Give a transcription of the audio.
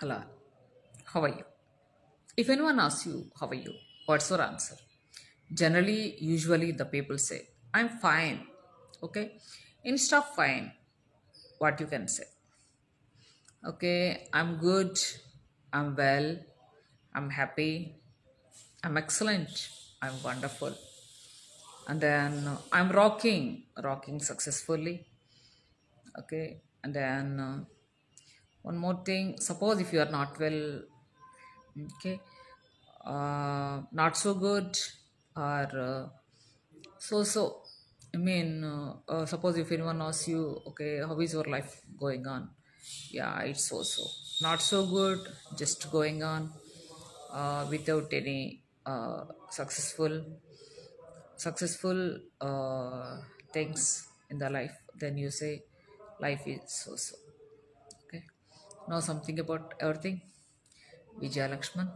Hello. How are you? If anyone asks you, How are you? What's your answer? Generally, usually the people say, I'm fine. Okay? Instead of fine, what you can say? Okay, I'm good. I'm well. I'm happy. I'm excellent. I'm wonderful. And then I'm rocking, rocking successfully. Okay, and then uh, one more thing suppose if you are not well okay uh, not so good or uh, so so i mean uh, uh, suppose if anyone asks you okay how is your life going on? Yeah it's so so. Not so good just going on uh, without any uh, successful successful things in the life. Then you say life is so so know something about everything. Vijay lakshman